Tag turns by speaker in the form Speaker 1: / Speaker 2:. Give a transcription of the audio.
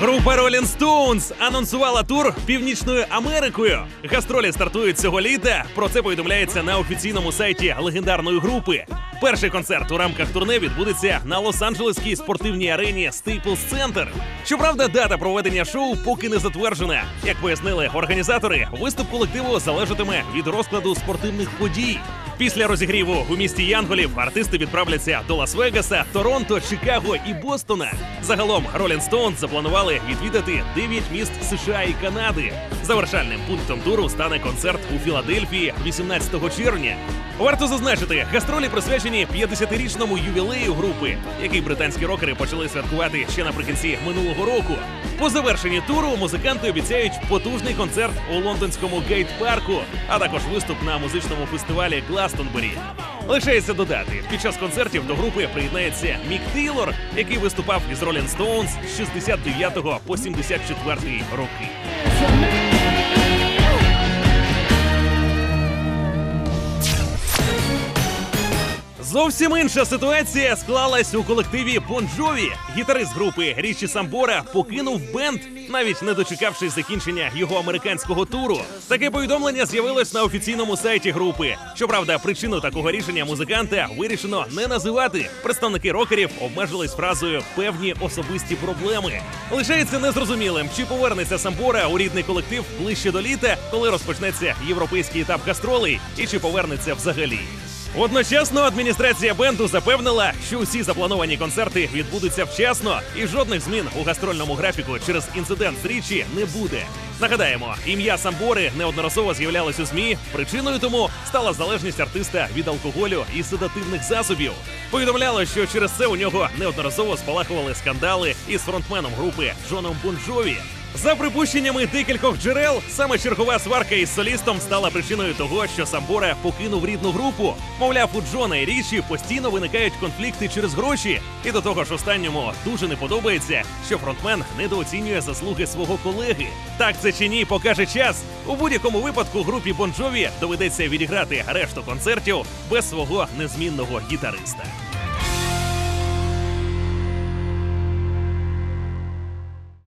Speaker 1: Група Rolling Stones анонсувала тур Північною Америкою. Гастролі стартують цього літа. Про це повідомляється на офіційному сайті легендарної групи. Перший концерт у рамках турне відбудеться на Лос-Анджелеській спортивній арені Staples Center. Щоправда, дата проведення шоу поки не затверджена. Як пояснили організатори, виступ колективу залежатиме від розкладу спортивних подій. Після розігріву у місті Янголів артисти відправляться до Лас-Вегаса, Торонто, Чикаго і Бостона. Загалом Rolling Stones запланували відвідати 9 міст США і Канади. Завершальним пунктом туру стане концерт у Філадельфії 18 червня. Варто зазначити, гастролі присвячені 50-річному ювілею групи, який британські рокери почали святкувати ще наприкінці минулого року. По завершенні туру музиканти обіцяють потужний концерт у лондонському гейт-парку, а також виступ на музичному фестивалі Гластонбері. Лишається додати, під час концертів до групи приєднається Мік Тейлор, який виступав із Rolling Stones з 69 по 74 роки. Зовсім інша ситуація склалась у колективі Bon Гітарист групи Річі Самбора покинув бенд, навіть не дочекавшись закінчення його американського туру. Таке повідомлення з'явилось на офіційному сайті групи. Щоправда, причину такого рішення музиканта вирішено не називати. Представники рокерів обмежились фразою певні особисті проблеми. Лишається незрозумілим, чи повернеться Самбора у рідний колектив ближче до літа, коли розпочнеться європейський етап гастролей, і чи повернеться взагалі. Одночасно адміністрація бенду запевнила, що усі заплановані концерти відбудуться вчасно, і жодних змін у гастрольному графіку через інцидент з річі не буде. Нагадаємо, ім'я Самбори неодноразово з'являлось у змі. Причиною тому стала залежність артиста від алкоголю і седативних засобів. Повідомляло, що через це у нього неодноразово спалахували скандали із фронтменом групи Джоном Бонжові. За припущеннями декількох джерел, саме чергова сварка із солістом стала причиною того, що Самбора покинув рідну групу. Мовляв, у Джона і Річі постійно виникають конфлікти через гроші, і до того ж останньому дуже не подобається, що фронтмен недооцінює заслуги свого колеги. Так це чи ні, покаже час. У будь-якому випадку групі Бонджові доведеться відіграти решту концертів без свого незмінного гітариста.